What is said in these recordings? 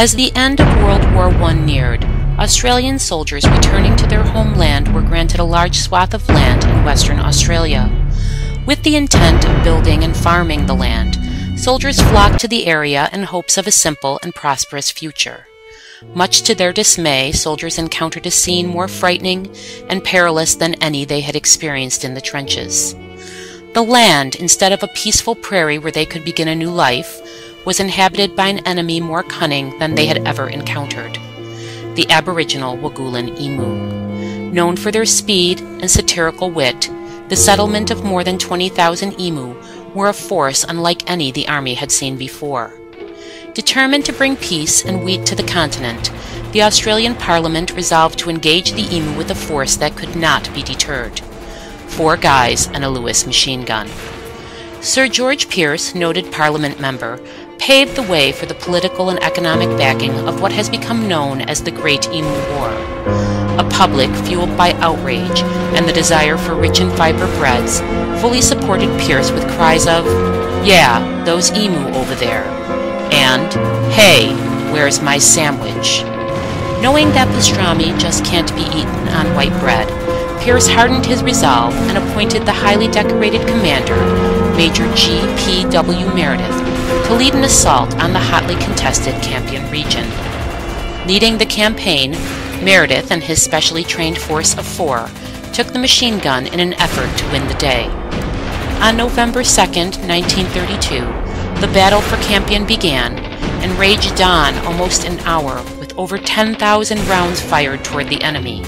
As the end of World War I neared, Australian soldiers returning to their homeland were granted a large swath of land in Western Australia. With the intent of building and farming the land, soldiers flocked to the area in hopes of a simple and prosperous future. Much to their dismay, soldiers encountered a scene more frightening and perilous than any they had experienced in the trenches. The land, instead of a peaceful prairie where they could begin a new life, was inhabited by an enemy more cunning than they had ever encountered the Aboriginal Wagulin Emu. Known for their speed and satirical wit, the settlement of more than 20,000 emu were a force unlike any the Army had seen before. Determined to bring peace and wheat to the continent, the Australian Parliament resolved to engage the emu with a force that could not be deterred. Four guys and a Lewis machine gun. Sir George Pearce, noted Parliament member, paved the way for the political and economic backing of what has become known as the Great Emu War. A public fueled by outrage and the desire for rich in fiber breads fully supported Pearce with cries of, Yeah, those emu over there, and Hey, where's my sandwich? Knowing that pastrami just can't be eaten on white bread, Pearce hardened his resolve and appointed the highly decorated commander, Major G. P. W. Meredith, to lead an assault on the hotly contested Campion region. Leading the campaign, Meredith and his specially trained force of four took the machine gun in an effort to win the day. On November 2, 1932, the battle for Campion began and raged on almost an hour with over 10,000 rounds fired toward the enemy.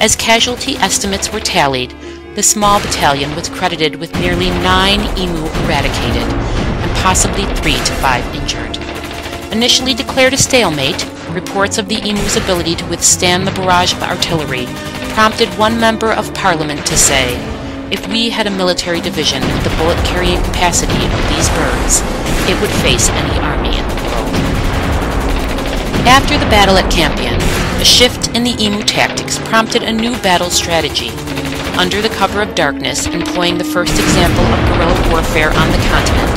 As casualty estimates were tallied, the small battalion was credited with nearly nine emu eradicated and possibly three to five injured. Initially declared a stalemate, reports of the emu's ability to withstand the barrage of artillery prompted one member of parliament to say, if we had a military division with the bullet-carrying capacity of these birds, it would face any army in the world. After the battle at Campion, a shift in the emu tactics prompted a new battle strategy. Under the cover of darkness, employing the first example of guerrilla warfare on the continent,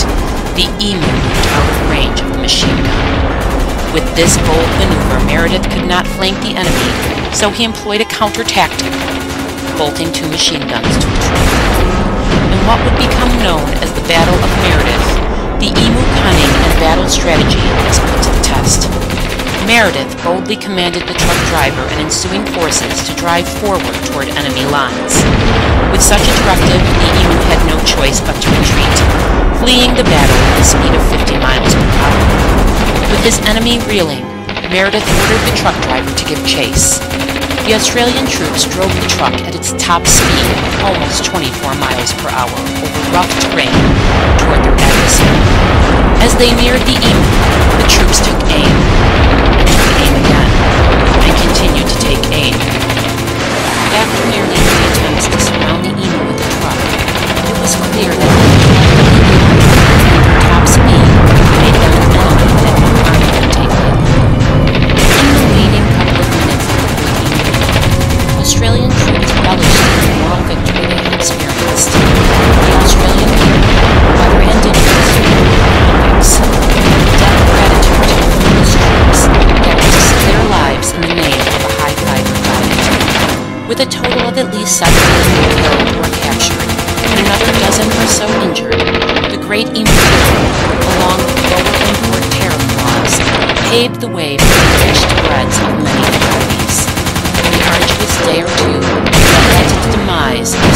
the emu moved out of range of the machine gun. With this bold maneuver, Meredith could not flank the enemy, so he employed a counter-tactic, bolting two machine guns to a tree. In what would become known as the Battle of Meredith, the emu cunning and battle strategy was put to the test. Meredith boldly commanded the truck driver and ensuing forces to drive forward toward enemy lines. With such a directive, the emu had no choice but to retreat, fleeing the battle at a speed of 50 miles per hour. With his enemy reeling, Meredith ordered the truck driver to give chase. The Australian troops drove the truck at its top speed almost 24 miles per hour over rough terrain toward their adversary. As they neared the emu, the troops took aim, With a total of at least seven killed or captured, and another dozen or so injured, the Great Emu along with lower import tariff laws, paved the way for the enriched breads of many economies. The arduous day or two led to the demise of